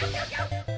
go, go, go.